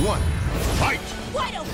one, fight! Wide open!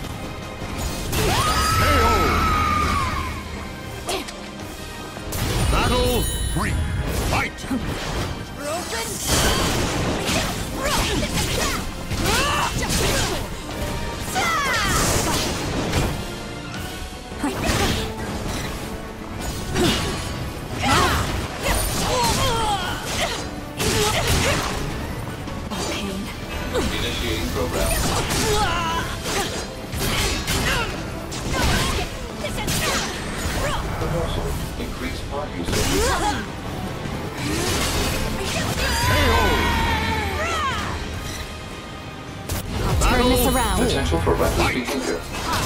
Proposal. Increase part usage. KO! Turn this around. Potential for reckless behavior. Proposal.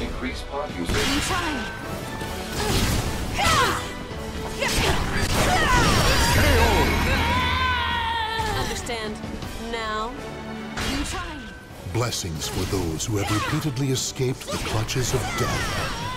Increase part usage. Understand now? Blessings for those who have repeatedly escaped the clutches of death.